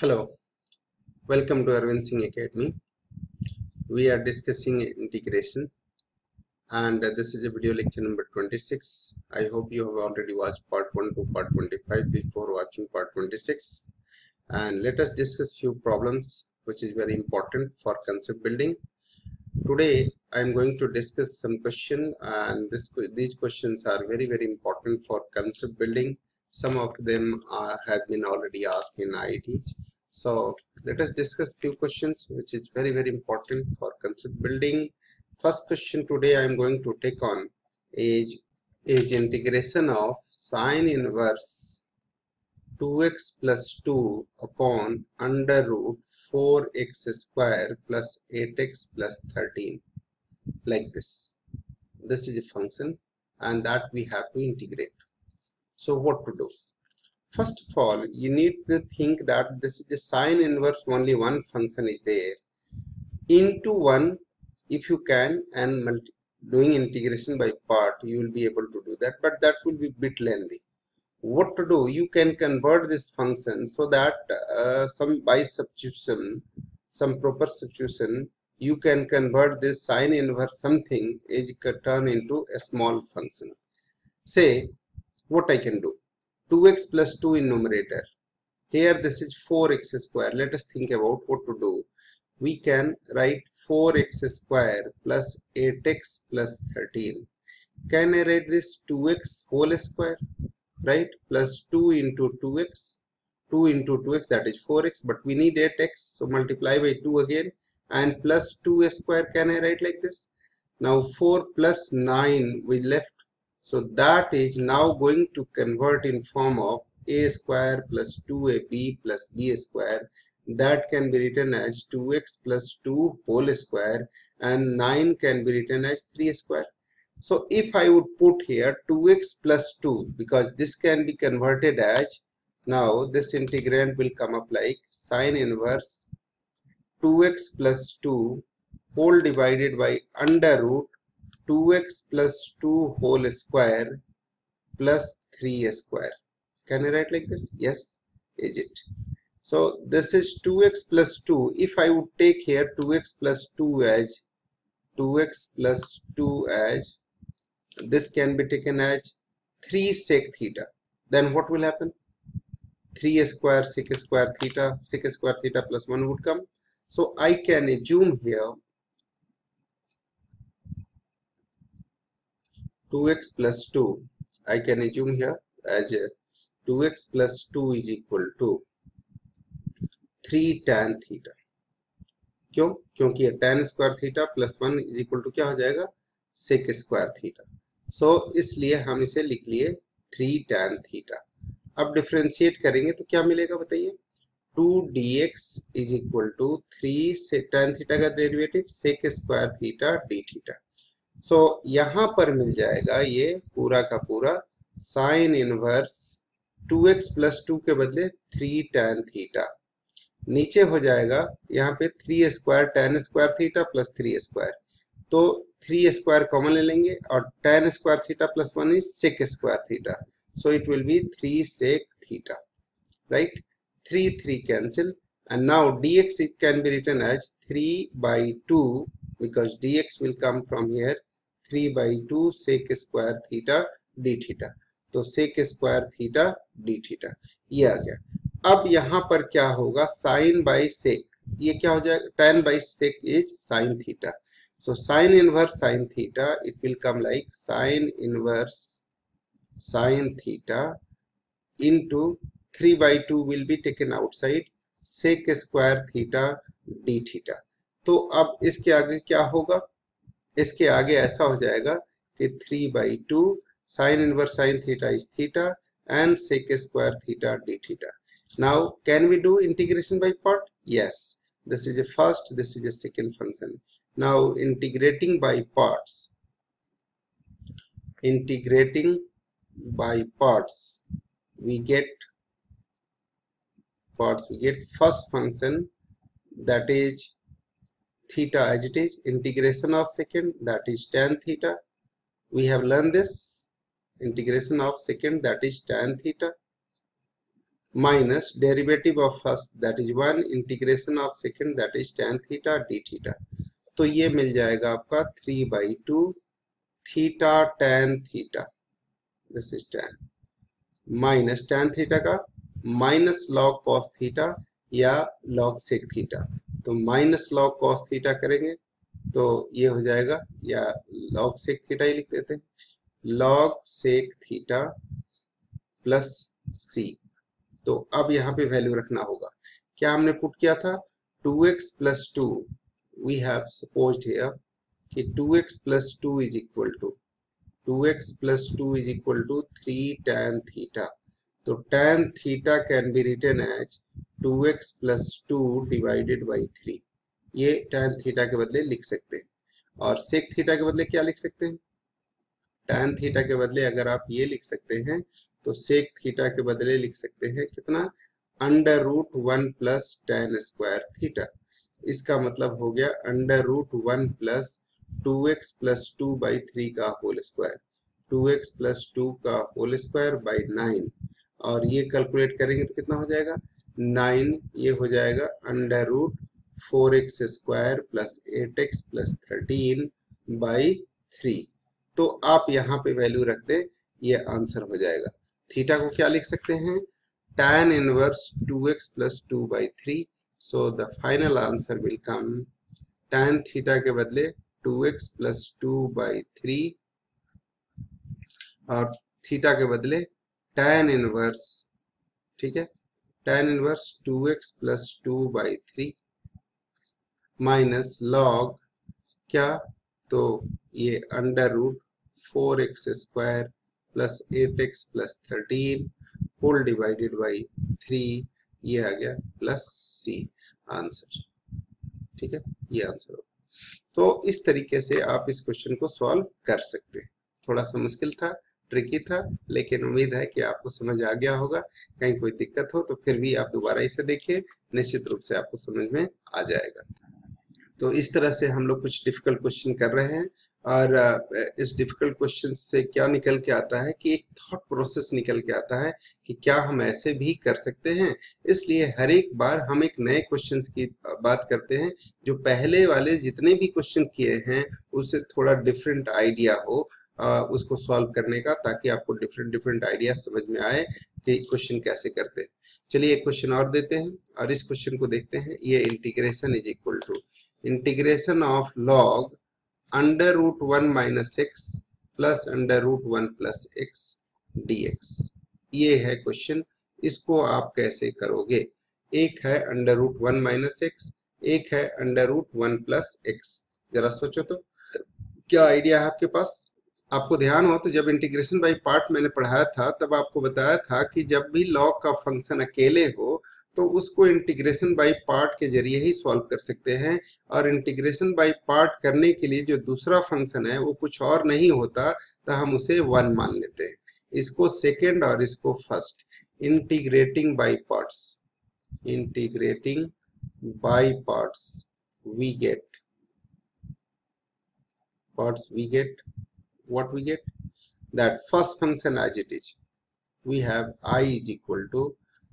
Hello, welcome to Arvind Singh Academy. We are discussing integration and this is a video lecture number 26. I hope you have already watched part 1 to part 25 before watching part 26 and let us discuss few problems which is very important for concept building. Today I am going to discuss some question and this, these questions are very very important for concept building some of them uh, have been already asked in IIT so let us discuss few questions which is very very important for concept building. First question today i am going to take on is is integration of sine inverse 2x plus 2 upon under root 4x square plus 8x plus 13 like this. This is a function and that we have to integrate so what to do? First of all you need to think that this is the sine inverse only one function is there into one if you can and doing integration by part you will be able to do that but that will be bit lengthy. What to do? You can convert this function so that uh, some by substitution some proper substitution you can convert this sine inverse something is turn into a small function. Say what i can do 2x plus 2 in numerator. Here this is 4x square. Let us think about what to do. We can write 4x square plus 8x plus 13. Can I write this 2x whole square? Right? Plus 2 into 2x. 2 into 2x that is 4x but we need 8x so multiply by 2 again and plus 2 square can I write like this? Now 4 plus 9 we left so that is now going to convert in form of a square plus 2ab plus b square that can be written as 2x plus 2 whole square and 9 can be written as 3 square. So if I would put here 2x plus 2 because this can be converted as now this integrand will come up like sine inverse 2x plus 2 whole divided by under root 2x plus 2 whole square plus 3 square. Can I write like this? Yes, is it? So this is 2x plus 2. If I would take here 2x plus 2 as 2x plus 2 as this can be taken as 3 sec theta. Then what will happen? 3 square sec square theta sec square theta plus 1 would come. So I can assume here 2x plus 2 I can assume here as 2x plus 2 is equal to 3 tan theta. क्यों? क्योंकि tan square theta plus one is equal to क्या हो जाएगा? Sec square theta सो इसलिए हम इसे लिख लिए थ्री tan थीटा अब डिफ्रेंशिएट करेंगे तो क्या मिलेगा बताइए? Two d x is equal to three tan theta का derivative sec square theta d theta so so, यहाँ पर मिल जाएगा ये पूरा का पूरा sine inverse 2x plus to के बदले 3 tan थीटा नीचे हो जाएगा यहाँ पे three square tan square theta plus three square तो थ्री स्क्वायर कॉमन ले लेंगे और tan square theta plus one is sec square theta so it will be three sec theta right three three cancel and now dx it can be written as 3 by 2 because dx will come from here three by two sec square theta d theta तो sec square theta d theta ये आ गया। अब यहाँ पर क्या होगा? Sign by sec ये क्या हो जाएगा? Tan by sec is sine theta so sine inverse sine theta it will come like sine inverse sine theta into three by two will be taken outside sec square theta d theta तो अब इसके आगे क्या होगा? इसके आगे ऐसा हो जाएगा कि three by two sine inverse sine theta is theta and sec square theta d theta now can we do integration by part yes this is a first this is a second function now integrating by parts integrating by parts we get parts we get first function that is theta as it is integration of second that is tan theta we have learned this integration of second that is tan theta minus derivative of first that is one integration of second that is tan theta d theta तो ये मिल जाएगा आपका three by two theta tan theta this is tan minus tan theta का minus log cos theta या log sec theta तो minus log cos theta करेंगे तो ये हो जाएगा, या लॉग सेक थीटा ही लिख देते हैं। Log sec theta plus C तो अब यहाँ पे वैल्यू रखना होगा। क्या हमने पुट किया था? 2x plus two we have here कि 2x plus two is equal to two x plus two is equal to three tan theta तो tan theta can be written as 2x plus two divided by three. ये tan theta के बदले लिख सकते हैं। और sec theta के बदले क्या लिख सकते हैं? tan थीटा के बदले अगर आप ये लिख सकते हैं तो सेक थीटा के बदले लिख सकते हैं कितना? Under root one plus tan square theta इसका मतलब हो गया under root one plus two x plus two by three का whole square two x plus two का होल स्क्वायर बाई नाइन और ये कैलकुलेट करेंगे तो कितना हो जाएगा? नाइन ये हो जाएगा under root four x square plus eight x plus thirteen by three तो आप यहाँ पे वैल्यू रख दे ये आंसर हो जाएगा। थीटा को क्या लिख सकते हैं? tan inverse 2x plus 2 by 3 so the final answer will come tan theta के बदले 2x plus 2 by 3 और थीटा के बदले tan इनवर्स ठीक है? tan inverse 2x plus 2 by 3 minus log क्या? तो ये under root four x square plus eight x plus thirteen whole divided by three ये आ गया प्लस सी आंसर ठीक है? ये आंसर हो तो इस तरीके से आप इस क्वेश्चन को सॉल्व कर सकते हैं। थोड़ा सा मुश्किल था ट्रिकी था, लेकिन उम्मीद है कि आपको समझ आ गया होगा। कहीं कोई दिक्कत हो तो फिर भी आप दोबारा इसे देखिए, निश्चित रूप से आपको समझ में आ जाएगा। तो इस तरह से हम लोग कुछ डिफ़िकल्ट क्वेश्चन कर रहे हैं और इस डिफ़िकल्ट क्वेश्चन से क्या निकल के आता है कि एक थॉट प्रोसेस निकल के आता है कि क्या हम ऐसे भी कर सकते हैं। इसलिए हर एक बार हम एक नए क्वेश्चन की बात करते हैं, जो पहले वाले जितने भी क्वेश्चन किए हैं, उससे थोड़ा डिफरेंट आइडिया हो उसको सॉल्व करने का ताकि आपको डिफरेंट डिफरेंट आइडिया समझ में आए कि क्वेश्चन कैसे करते हैं। चलिए एक क्वेश्चन और देते हैं और इस क्वेश्चन को देखते हैं। ये integration is equal to integration of log under root one minus x plus under root one plus x d ये है क्वेश्चन इसको आप कैसे करोगे? एक है under root one minus x एक है under root one plus x जरा सोचो तो। क्या आइडिया है आपके पास? आपको ध्यान हो तो जब इंटीग्रेशन बाई पार्ट मैंने पढ़ाया था, तब आपको बताया था कि जब भी लॉग का फ़ंक्शन अकेले हो तो उसको इंटीग्रेशन बाय पार्ट के ज़रिए ही सॉल्व कर सकते हैं। और इंटीग्रेशन बाय पार्ट करने के लिए जो दूसरा फ़ंक्शन है, वो कुछ और नहीं होता तो हम उसे वन मान लेते हैं। इसको सेकेंड और इसको first integrating by parts integrating by parts we get parts we get what we get that first function as it is we have i is equal to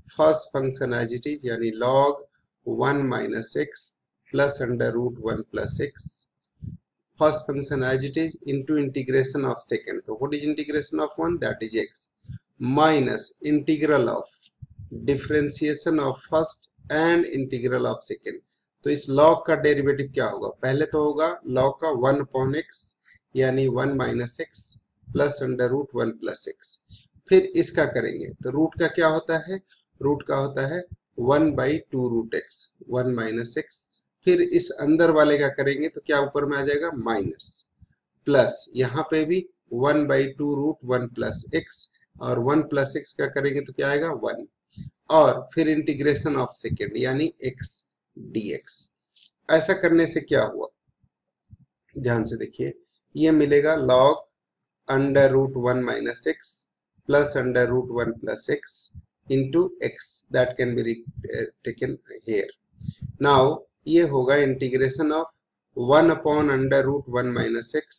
first function as it is यानी log one minus x plus under root one plus x first function as it is into integration of second तो what is integration of one that is x minus integral of differentiation of first and integral of second तो इस log का derivative क्या होगा पहले तो होगा log का वन अपॉन एक्स यानी one minus x plus under root one plus x फिर इसका करेंगे तो रूट का क्या होता है? रूट का होता है one by two root x, one minus x फिर इस अंदर वाले का करेंगे तो क्या ऊपर में आ जाएगा? माइनस। प्लस यहाँ पे भी one by two root one plus x और वन प्लस एक्स का करेंगे तो क्या आएगा? वन। और फिर इंटीग्रेशन ऑफ़ सेकेंड, यानी एक्स डी ऐसा करने से क्या हुआ? ध्यान से देखिए। ये मिलेगा log under root one minus x plus under root one plus x x. That can be uh, taken here. Now ये होगा integration of one upon under root one minus x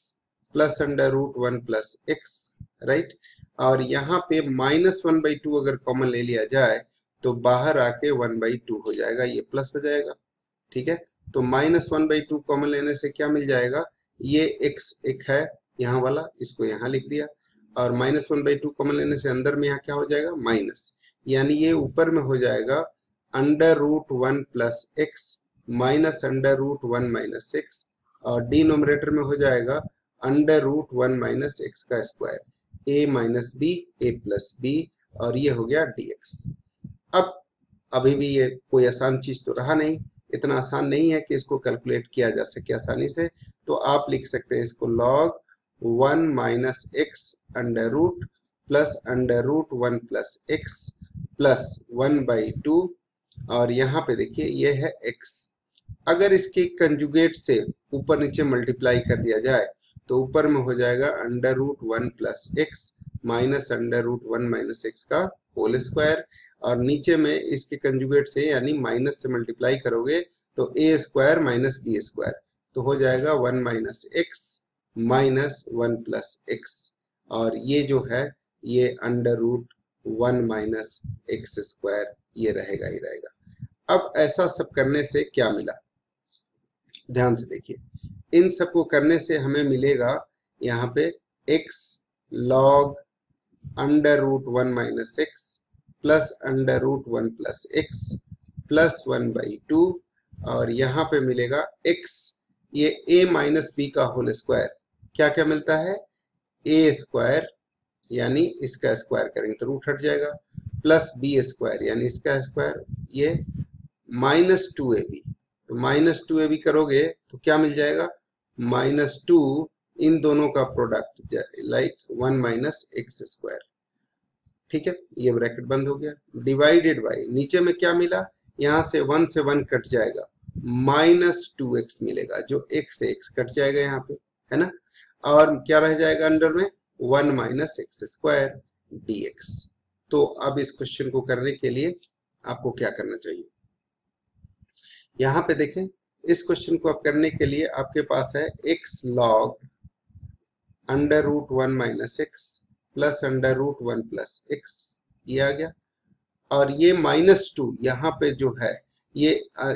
plus under root one plus x right और यहाँ पे minus one by two अगर common ले लिया जाए तो बाहर आके वन बाई टू हो जाएगा ये प्लस हो जाएगा ठीक है? तो minus one by two common लेने से क्या मिल जाएगा? ये एक्स एक है, यहाँ वाला, इसको यहाँ लिख दिया। और minus one by two common लेने से अंदर में यहाँ क्या हो जाएगा? माइनस यानी ये ऊपर में हो जाएगा under root one plus x minus under root one minus x और डिनोमिनेटर में हो जाएगा under root one minus x का square a minus b a plus b और ये हो गया डी एक्स अब, अभी भी ये कोई आसान चीज़ तो रहा नहीं। इतना आसान नहीं है कि इसको कैलकुलेट किया जा सके आसानी से तो आप लिख सकते हैं इसको log one minus x under root plus under root one plus x plus one by two और यहाँ पे देखिए ये है एक्स अगर इसके कंजुगेट से ऊपर नीचे मल्टीप्लाई कर दिया जाए तो ऊपर में हो जाएगा under root one plus x minus under root one minus x का होल स्क्वायर और नीचे में इसके कंजुगेट से यानी माइनस से मल्टीप्लाई करोगे तो a square minus b square तो हो जाएगा one minus x minus one plus x और ये जो है ये under root one minus x square ये रहेगा ही रहेगा। अब ऐसा सब करने से क्या मिला? ध्यान से देखिए। इन सबको करने से हमें मिलेगा यहाँ पे x log under root one minus x plus under root one plus x plus one by two और यहाँ पे मिलेगा x, ये a माइनस बी का होल स्क्वायर क्या क्या मिलता है? ए स्क्वायर यानी इसका स्क्वायर करेंगे तो रूट हट जाएगा प्लस बी स्क्वायर यानी इसका स्क्वायर ये माइनस टू ए बी तो माइनस टू ए भी करोगे तो क्या मिल जाएगा? माइनस टू इन दोनों का product like one minus x square. ठीक है? ये ब्रैकेट बंद हो गया। डिवाइडेड बाई नीचे में क्या मिला? यहाँ से वन से वन कट जाएगा। माइनस टू एक्स मिलेगा, जो एक से एक्स कट जाएगा यहाँ पे, है ना? और क्या रह जाएगा अंडर में? One minus x square d x तो अब इस क्वेश्चन को करने के लिए आपको क्या करना चाहिए? यहाँ पे देखें, इस क्वेश्चन को अब करने के लिए आपके पास है x log under root one minus x plus under root one plus x ये आ गया। और ये माइनस टू यहाँ पे जो है, ये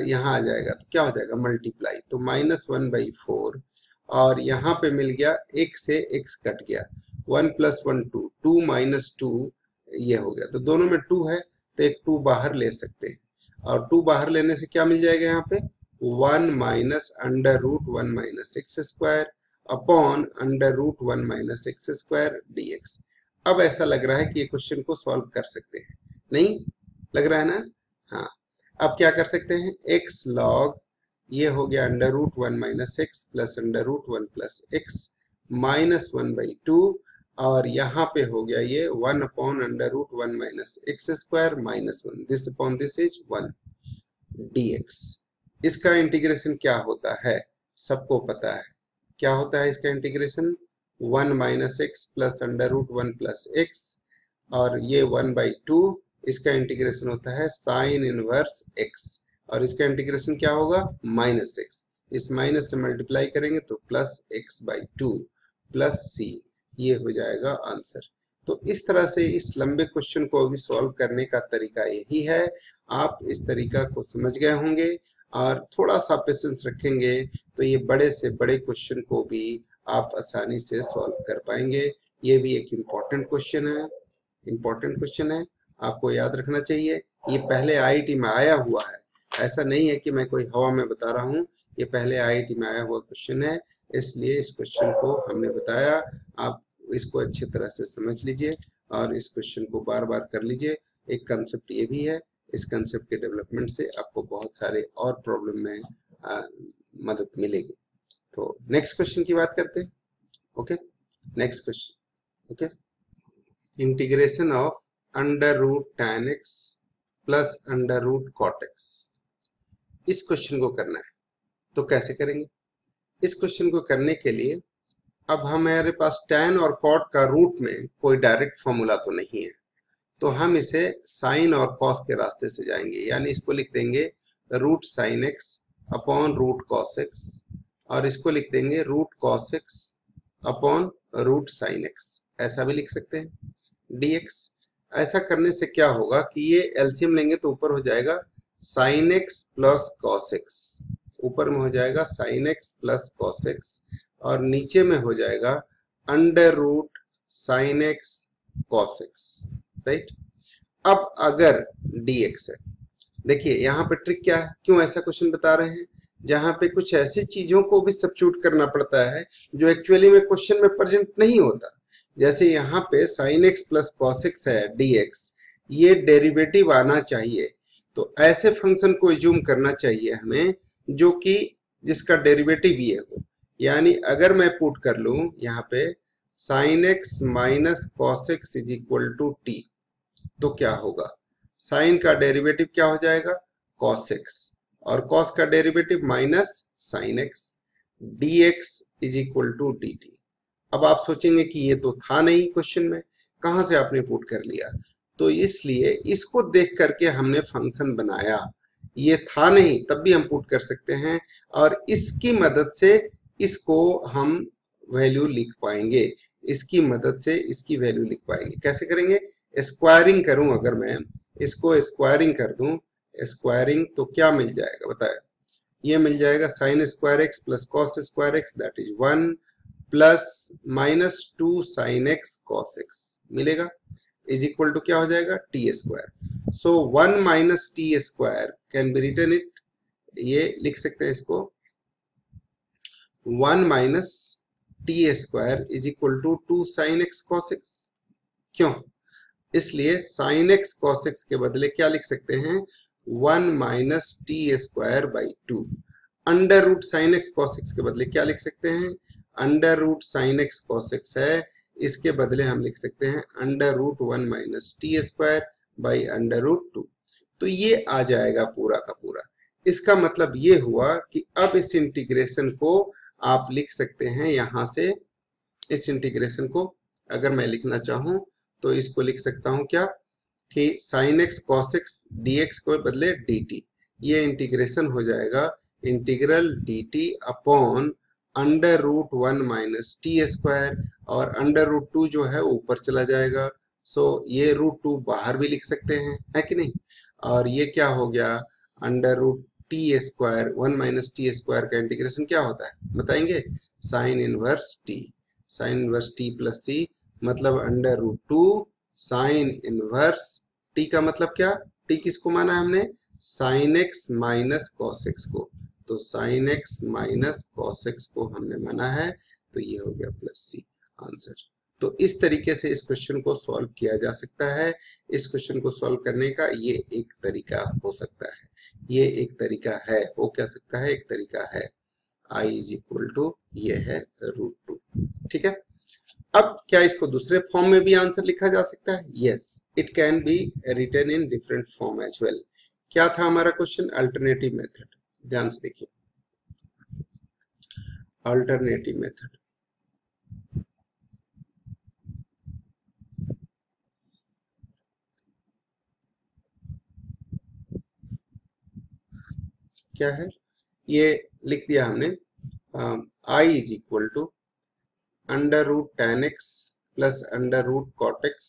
यहाँ आ जाएगा तो क्या हो जाएगा? मल्टीप्लाई तो माइनस वन बाई फोर और यहाँ पे मिल गया, एक से एक्स कट गया। One plus one two two minus two ये हो गया। तो दोनों में टू है तो एक टू बाहर ले सकते हैं। और टू बाहर लेने से क्या मिल जाएगा यहाँ पे? One minus under root one minus x square upon under root one minus x square d x अब ऐसा लग रहा है कि ये क्वेश्चन को सॉल्व कर सकते हैं। नहीं? लग रहा है ना? हाँ। अब क्या कर सकते हैं? एक्स लॉग ये हो गया under root one minus x plus under root one plus x minus one by two और यहाँ पे हो गया ये one upon under root one minus x square minus one. This upon this is one. D x इसका integration क्या होता है? सबको पता है। क्या होता है इसका integration? One minus x plus under root one plus x और ये वन बाई टू। इसका इंटीग्रेशन होता है साइन इनवर्स एक्स और इसका इंटीग्रेशन क्या होगा? Minus x. इस माइनस से मल्टीप्लाई करेंगे तो plus x by two plus c. ये हो जाएगा आंसर। तो इस तरह से इस लंबे क्वेश्चन को भी सॉल्व करने का तरीका यही है। आप इस तरीका को समझ गए होंगे और थोड़ा सा पेशेंस रखेंगे तो ये बड़े से बड़े क्वेश्चन को भी आप आसानी से सॉल्व कर पाएँगे। ये भी एक इंपॉर्टेंट क्वेश्चन है। इंपॉर्टेंट क्वेश्चन है। आपको याद रखना चाहिए, ये पहले आईआईटी में आया हुआ है। ऐसा नहीं है कि मैं कोई हवा में बता रहा हूँ। ये पहले आईआईटी में आया हुआ क्वेश्चन है। इसलिए इस क्वेश्चन को हमने बताया। आप इसको अच्छी तरह से समझ लीजिए और इस क्वेश्चन को बार बार कर लीजिए। एक कंसेप्ट ये भी है इस कंसेप्ट के डेवलपमेंट से आपको बहुत सारे और प्रॉब्लम में आ, मदद मिलेगी। तो नेक्स्ट क्वेश्चन की बात करते okay next question okay integration of under root tan x plus under root cot x इस क्वेश्चन को करना है तो कैसे करेंगे? इस क्वेश्चन को करने के लिए अब हमारे पास टेन और कॉट का रूट में कोई डायरेक्ट फॉर्मूला तो नहीं है। तो हम इसे साइन और कॉस के रास्ते से जाएँगे, यानी इसको लिख देंगे root sine x upon root cos x और इसको लिख देंगे root cos x upon root sine x ऐसा भी लिख सकते हैं। डी एक्स ऐसा करने से क्या होगा कि ये एल्सियम लेंगे तो ऊपर हो जाएगा sine x plus cos x ऊपर में हो जाएगा sine x plus cos x और नीचे में हो जाएगा under root sine x cos x right अब अगर dx है, देखिए यहाँ पे ट्रिक क्या है? क्यों ऐसा क्वेश्चन बता रहे हैं? जहाँ पे कुछ ऐसी चीज़ों को भी सब्स्टिट्यूट करना पड़ता है जो एक्चुअली में क्वेश्चन में प्रेजेंट नहीं होता। जैसे यहाँ पे sine x plus cos x है dx, ये डेरिवेटिव आना चाहिए। तो ऐसे फ़ंक्शन को एज्यूम करना चाहिए हमें जो कि जिसका डेरिवेटिव ये हो। यानी अगर मैं पुट कर लू यहाँ पे sine x minus cos x is equal to t तो क्या होगा? साइन का डेरिवेटिव क्या हो जाएगा? कॉस एक्स और कॉस का derivative minus sine x d x is equal to d t अब आप सोचेंगे कि ये तो था नहीं क्वेश्चन में। कहाँ से आपने पुट कर लिया? तो इसलिए इसको देख करके हमने फ़ंक्शन बनाया। ये था नहीं, तब भी हम पुट कर सकते हैं और इसकी मदद से इसको हम वैल्यू लिख पाएँगे। इसकी मदद से इसकी वैल्यू लिख पाएँगे। कैसे करेंगे? स्क्वायरिंग करूँ अगर मैं, इसको स्क्वायरिंग कर दूँ। स्क्वायरिंग तो क्या मिल जाएगा बताए? ये मिल जाएगा sine square x plus cos square x that is one plus minus two sine x cos x मिलेगा? इज़ इक्वल टू क्या हो जाएगा? T square so one minus t square can be written it ये लिख सकते हैं इसको. One minus t square is equal to two sine x cos x क्यों? इसलिए साइन एक्स कॉस एक्स के बदले क्या लिख सकते हैं? One minus t square by two under root sine x cos x के बदले क्या लिख सकते हैं? Under root sine x cos x है. इसके बदले हम लिख सकते हैं under root one minus t square by under root two तो ये आ जाएगा पूरा का पूरा। इसका मतलब ये हुआ कि अब इस इंटीग्रेशन को आप लिख सकते हैं यहाँ से। इस इंटीग्रेशन को अगर मैं लिखना चाहूँ तो इसको लिख सकता हूँ क्या? कि sine x cos x d x को बदले डी टी ये इंटीग्रेशन हो जाएगा integral d t upon under root one minus t square और अंडर रूट टू जो है ऊपर चला जाएगा। सो ये रूट टू बाहर भी लिख सकते हैं, है कि नहीं? और ये क्या हो गया? Under root t square one minus t square का इंटीग्रेशन क्या होता है? बताएँगे? Sine inverse t sine inverse t plus c मतलब under root two sine inverse t का मतलब क्या? टी किसको माना है हमने? Sine x minus cos x को। तो sine x minus cos x को हमने माना है तो ये हो गया प्लस सी आंसर तो इस तरीके से इस क्वेश्चन को सॉल्व किया जा सकता है। इस क्वेश्चन को सॉल्व करने का ये एक तरीका हो सकता है। ये एक तरीका है, हो क्या सकता है? एक तरीका है। आई इज़ इक्वल टू ये है रूट टू ठीक है? अब क्या इसको दूसरे फॉर्म में भी आंसर लिखा जा सकता है? Yes it can be written in different form as well क्या था हमारा क्वेश्चन अल्टरनेटिव मेथड ध्यान से देखिए। अल्टरनेटिव मेथड क्या है? ये लिख दिया हमने I is equal to under root tan x plus under root cot x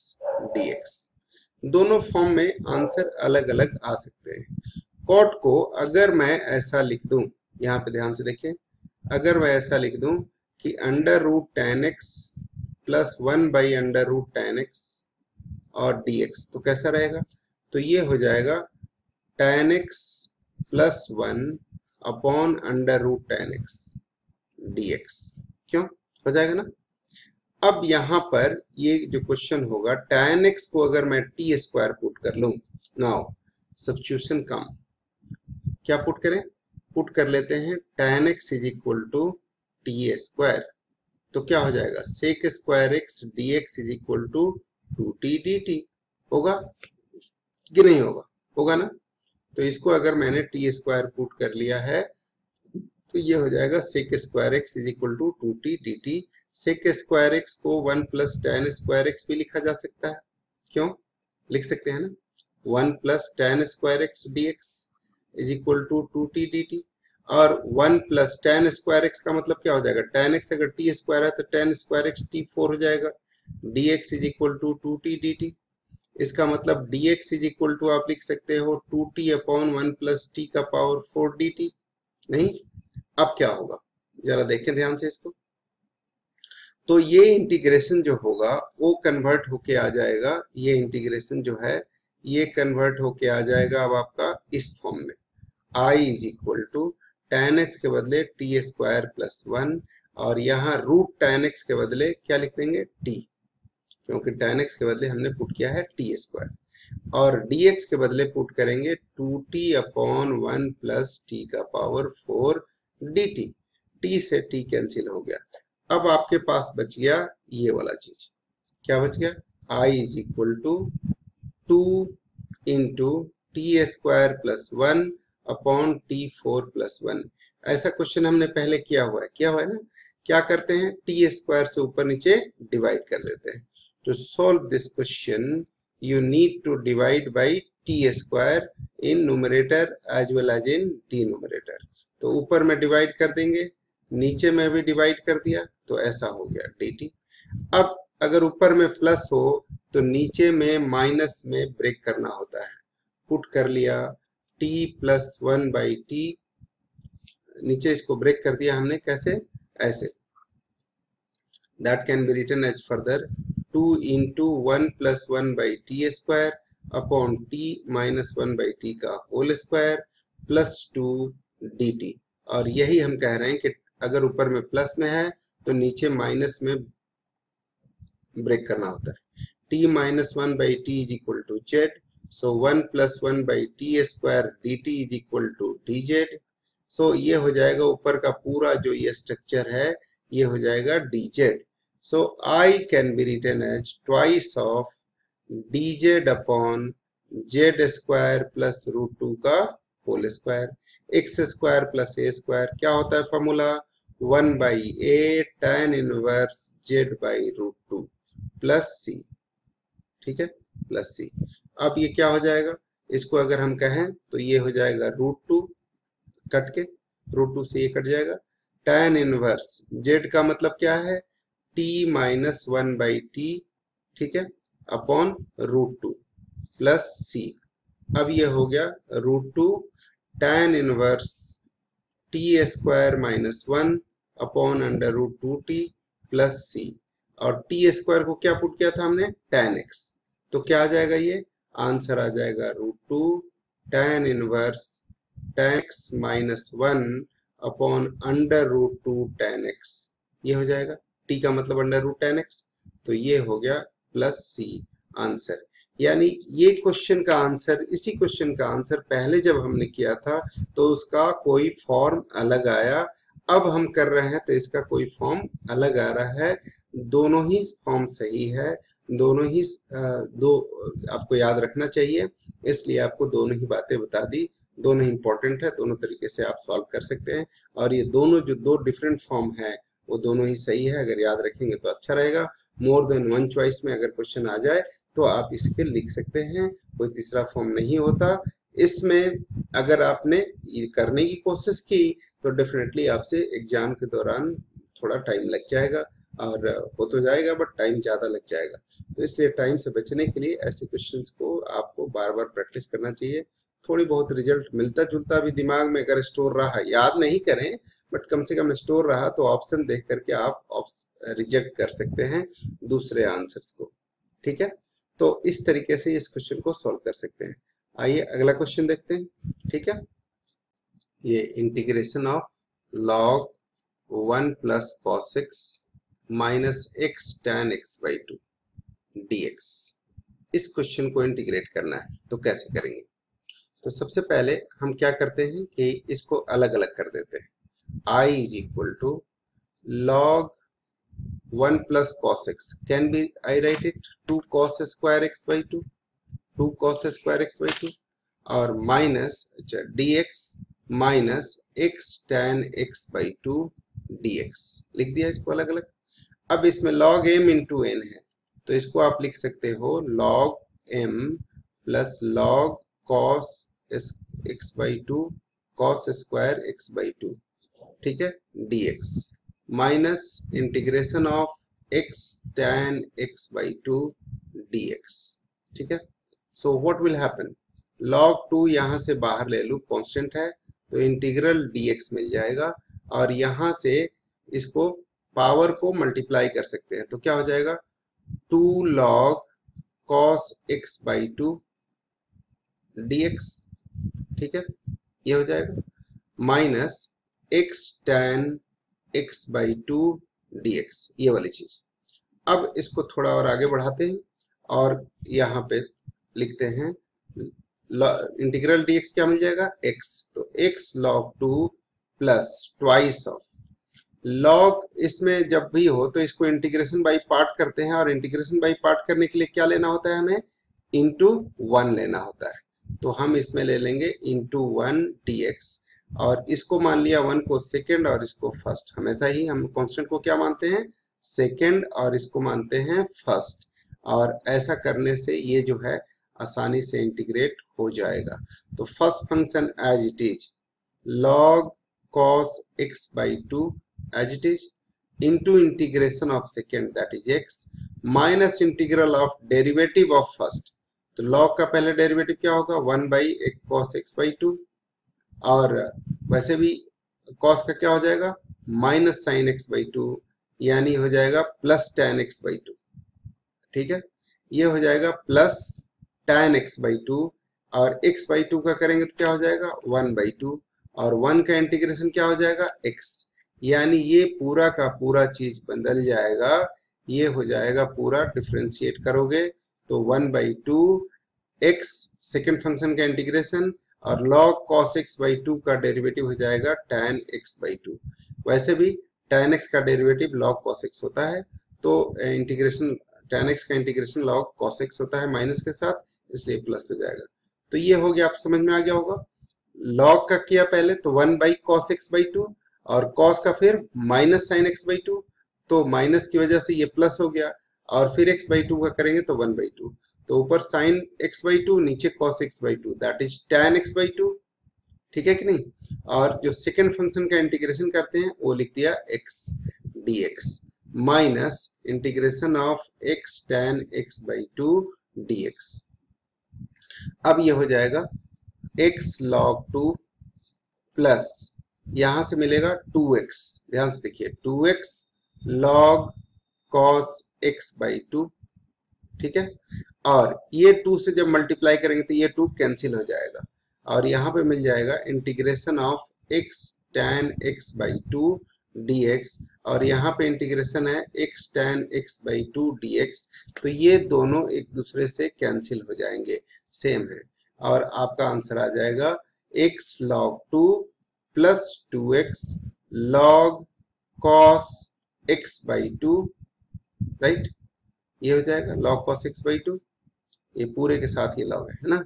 d दोनों फॉर्म में आंसर अलग अलग आ सकते हैं। कॉट को अगर मैं ऐसा लिख दूँ, यहाँ पे ध्यान से देखिए, अगर मैं ऐसा लिख दूँ कि under root tan x plus one by under root tan x और एक्स तो कैसा रहेगा? तो ये हो जाएगा tan x plus one upon under root tan x x क्यों? हो जाएगा ना? अब यहाँ पर ये जो क्वेश्चन होगा टेन एक्स को अगर मैं टी स्क्वायर पुट कर लू नाउ सब्सिट्यूशन कम। क्या पुट करें? पुट कर लेते हैं tan x is equal to t square तो क्या हो जाएगा? Sec square x d x is equal to two t d t होगा? कि नहीं होगा? होगा ना? तो इसको अगर मैंने टी स्क्वायर पुट कर लिया है तो ये हो जाएगा sec square x is equal to two t d t sec square x को one plus tan square x भी लिखा जा सकता है। क्यों? लिख सकते हैं ना? One plus tan square x d x is equal to two t d t और one plus tan square x का मतलब क्या हो जाएगा? टेन एक्स अगर टी स्क्वायर है तो tan square x t four हो जाएगा। D x is equal to two t d t इसका मतलब d x is equal to आप लिख सकते हो two t upon one plus t का पावर फोर डी टी नहीं? अब क्या होगा? जरा देखें ध्यान से इसको। तो ये इंटीग्रेशन जो होगा, वो कन्वर्ट होके आ जाएगा। ये इंटीग्रेशन जो है, ये कन्वर्ट होके आ जाएगा अब आपका इस फॉर्म में। I is equal to tan x के बदले टी स्क्वायर प्लस वन और यहाँ रूट टेन एक्स के बदले क्या लिख देंगे? टी क्योंकि टेन एक्स के बदले हमने पुट किया है टी स्क्वायर और डी एक्स के बदले पुट करेंगे two t upon one plus t का power four d t t से टी कैंसिल हो गया। अब आपके पास बच गया ये वाला चीज़। क्या बच गया? I is equal to two into t square plus one upon t four plus one. ऐसा क्वेश्चन हमने पहले किया हुआ है। किया हुआ है ना? क्या करते हैं? टी स्क्वायर से ऊपर नीचे डिवाइड कर देते हैं। To solve this question, you need to divide by t square in numerator as well as in denominator. तो ऊपर में डिवाइड कर देंगे, नीचे में भी डिवाइड कर दिया तो ऐसा हो गया dt अब अगर ऊपर में प्लस हो तो नीचे में माइनस में ब्रेक करना होता है। पुट कर लिया t plus one by t नीचे इसको ब्रेक कर दिया हमने, कैसे? ऐसे। That can be written as further 2 into 1 plus 1 by t square upon t minus 1 by t का whole square plus two d t और यही हम कह रहे हैं कि अगर ऊपर में प्लस में है तो नीचे माइनस में ब्रेक करना होता है। T minus one by t is equal to z so one plus one by t square d t is equal to d z so ये हो जाएगा ऊपर का पूरा जो ये स्ट्रक्चर है, ये हो जाएगा d z So, I can be written as twice of dz upon z square plus root 2 का whole square x square plus a square क्या होता है formula one by a tan inverse z by root two plus c ठीक है? Plus c अब ये क्या हो जाएगा? इसको अगर हम कहें तो ये हो जाएगा रूट टू कट के रूट टू से ये कट जाएगा। टेन इनवर्स जेड का मतलब क्या है? T minus one by t ठीक है? Upon root two plus c अब ये हो गया root two tan inverse t square minus one upon under root two t plus c और टी स्क्वायर को क्या पुट किया था हमने? टेन एक्स तो क्या आ जाएगा ये? आंसर आ जाएगा root two tan inverse tan x minus one upon under root two tan x ये हो जाएगा। टी का मतलब अंडर रूट टेन एक्स तो ये हो गया प्लस सी आंसर। यानी ये क्वेश्चन का आंसर, इसी क्वेश्चन का आंसर पहले जब हमने किया था तो उसका कोई फॉर्म अलग आया। अब हम कर रहे हैं तो इसका कोई फॉर्म अलग आ रहा है। दोनों ही फॉर्म सही है। दोनों ही दो, आपको याद रखना चाहिए। इसलिए आपको दोनों ही बातें बता दी। दोनों इंपॉर्टेंट है, दोनों तरीके से आप सॉल्व कर सकते हैं। और ये दोनों जो दो डिफरेंट फॉर्म है, वो दोनों ही सही है। अगर याद रखेंगे तो अच्छा रहेगा। मोर देन वन चॉइस में अगर क्वेश्चन आ जाए तो आप इसके लिख सकते हैं। कोई तीसरा फॉर्म नहीं होता। इसमें अगर आपने करने की कोशिश की तो डेफिनेटली आपसे एग्ज़ाम के दौरान थोड़ा टाइम लग जाएगा और हो तो जाएगा बट टाइम ज़्यादा लग जाएगा। तो इसलिए टाइम से बचने के लिए ऐसे क्वेश्चंस को आपको बार बार प्रैक्टिस करना चाहिए। थोड़ी बहुत रिज़ल्ट मिलता जुलता भी दिमाग में अगर स्टोर रहा, याद नहीं करें बट कम से कम स्टोर रहा तो ऑप्शन देख करके आप रिजेक्ट कर सकते हैं दूसरे आंसर्स को। ठीक है? तो इस तरीके से इस क्वेश्चन को सॉल्व कर सकते हैं। आइए अगला क्वेश्चन देखते हैं। ठीक है? ये integration of log one plus cos x minus x tan x by two d x इस क्वेश्चन को इंटीग्रेट करना है तो कैसे करेंगे? तो सबसे पहले हम क्या करते हैं कि इसको अलग अलग कर देते हैं। I is equal to log 1 plus cos x can be i write it? 2 cos square x by 2 2 cos square x by 2 और माइनस अच्छा dx minus x tan x by 2 dx लिख दिया इसको अलग अलग अब इसमें log m इंटू एन है तो इसको आप लिख सकते हो log m plus log cos x by two cos square x by two ठीक है? dx minus integration of x tan x by two d x ठीक है? So what will happen log two यहाँ से बाहर ले लू कॉन्स्टेंट है तो इंटीग्रल dx मिल जाएगा और यहाँ से इसको पावर को मल्टीप्लाई कर सकते हैं तो क्या हो जाएगा? Two log cos x by two d ठीक है? ये हो जाएगा minus x tan x by two d ये वाली चीज़। अब इसको थोड़ा और आगे बढ़ाते हैं और यहाँ पे लिखते हैं इंटीग्रल डीएक्स क्या मिल जाएगा? एक्स तो x log two plus twice of log इसमें जब भी हो तो इसको इंटीग्रेशन बाई पार्ट करते हैं, और इंटीग्रेशन बाई पार्ट करने के लिए क्या लेना होता है हमें? इंटू वन लेना होता है। तो हम इसमें ले लेंगे इंटू वन डीएक्स और इसको मान लिया वन को सेकेंड और इसको फ़र्स्ट हमेशा ही हम कॉन्स्टेंट को क्या मानते हैं? सेकेंड और इसको मानते हैं फ़र्स्ट और ऐसा करने से ये जो है आसानी से इंटीग्रेट हो जाएगा। तो first function as it is log cos x by two as it is into integration of second that is x, minus integral of derivative of first. तो log का पहले डेरिवेटिव क्या होगा? वन बाई एक cos x by two और वैसे भी cos का क्या हो जाएगा? Minus sine x by two यानी हो जाएगा plus tan x by two ठीक है? ये हो जाएगा plus tan x by two और एक्स बाई टू का करेंगे तो क्या हो जाएगा? वन बाई टू और वन का इंटीग्रेशन क्या हो जाएगा? एक्स यानी ये पूरा का पूरा चीज़ बदल जाएगा, ये हो जाएगा पूरा डिफ्रेंशिएट करोगे तो one by two x second function का इंटीग्रेशन और log cos x by two का डेरिवेटिव हो जाएगा टेन एक्स बाई टू वैसे भी टेन एक्स का डेरिवेटिव लॉग कॉस एक्स होता है तो इंटीग्रेशन टेन एक्स का इंटीग्रेशन लॉग कॉस एक्स होता है माइनस के साथ इसलिए प्लस हो जाएगा। तो ये हो गया, आप समझ में आ गया होगा। लॉग का किया पहले तो one by cos x by two और कॉस का फिर minus sine x by two तो माइनस की वजह से ये प्लस हो गया, और फिर एक्स बाई टू का करेंगे तो वन बाई टू तो ऊपर साइन एक्स बाई टू नीचे cos x by two that is tan x by two ठीक है कि नहीं? और जो सेकेंड फ़ंक्शन का इंटीग्रेशन करते हैं, वो लिख दिया x d x minus integration of x tan x by two d x अब ये हो जाएगा एक्स लॉग टू प्लस यहाँ से मिलेगा 2x ध्यान से देखिए 2x log cos x by two ठीक है? और ये 2 से जब मल्टीप्लाई करेंगे तो ये 2 कैंसिल हो जाएगा। और यहाँ पे मिल जाएगा integration of x tan x by two d और यहाँ पे इंटीग्रेशन है x tan x by two d तो ये दोनों एक दूसरे से कैंसिल हो जाएँगे। सेम है। और आपका आंसर आ जाएगा x log two plus two x log cos x by two right ये हो जाएगा log cos x by two ये पूरे के साथ ये लॉग है है ना?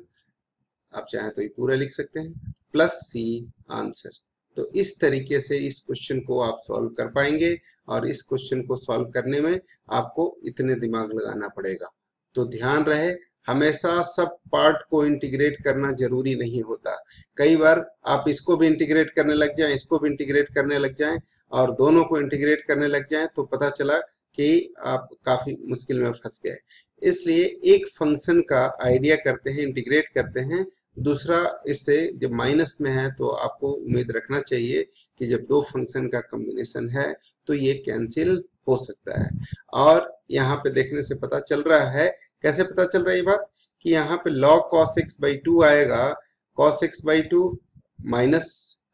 आप चाहें तो ये पूरा लिख सकते हैं। Plus c answer. तो इस तरीके से इस क्वेश्चन को आप सॉल्व कर पाएँगे और इस क्वेश्चन को सॉल्व करने में आपको इतने दिमाग लगाना पड़ेगा। तो ध्यान रहे हमेशा सब पार्ट को इंटीग्रेट करना ज़रूरी नहीं होता। कई बार आप इसको भी इंटीग्रेट करने लग जाएँ, इसको भी इंटीग्रेट करने लग जाएँ और दोनों को इंटीग्रेट करने लग जाएँ तो पता चला कि आप काफ़ी मुश्किल में फंस गए। इसलिए एक फ़ंक्शन का आइडिया करते हैं इंटीग्रेट करते हैं। दूसरा इससे जब माइनस में है तो आपको उम्मीद रखना चाहिए कि जब दो फ़ंक्शन का कॉम्बिनेशन है तो ये कैंसिल हो सकता है। और यहाँ पे देखने से पता चल रहा है कैसे पता चल रहा है ये बात? कि यहाँ पे log cos x by two आएगा cos x by two minus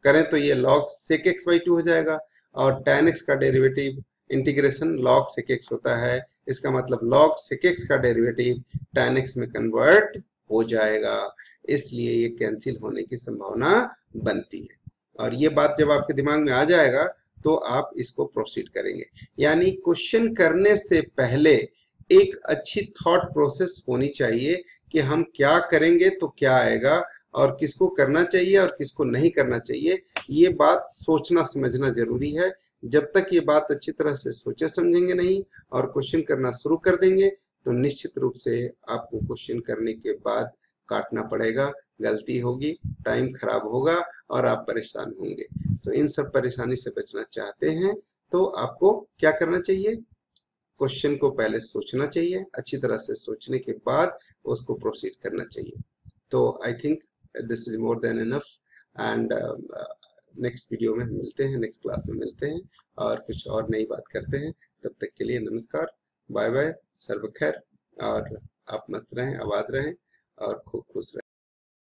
करें तो ये log sec x by two हो जाएगा, और टेन एक्स का derivative integration log sec x होता है। इसका मतलब लॉग सेक एक्स का डेरिवेटिव टेन एक्स में कन्वर्ट हो जाएगा। इसलिए ये कैंसिल होने की संभावना बनती है। और ये बात जब आपके दिमाग में आ जाएगा तो आप इसको प्रोसीड करेंगे। यानी क्वेश्चन करने से पहले एक अच्छी थॉट प्रोसेस होनी चाहिए कि हम क्या करेंगे तो क्या आएगा और किसको करना चाहिए और किसको नहीं करना चाहिए। ये बात सोचना समझना ज़रूरी है। जब तक ये बात अच्छी तरह से सोचे समझेंगे नहीं और क्वेश्चन करना शुरू कर देंगे तो निश्चित रूप से आपको क्वेश्चन करने के बाद काटना पड़ेगा, गलती होगी टाइम खराब होगा और आप परेशान होंगे। सो इन सब परेशानी से बचना चाहते हैं तो आपको क्या करना चाहिए? क्वेश्चन को पहले सोचना चाहिए, अच्छी तरह से सोचने के बाद उसको प्रोसीड करना चाहिए। तो I think this is more than enough and next video में मिलते हैं नेक्स्ट क्लास में मिलते हैं और कुछ और नई बात करते हैं। तब तक के लिए नमस्कार बाय बाय सर्व खैर और आप मस्त रहें, आबाद रहें और खूब खुश रहें।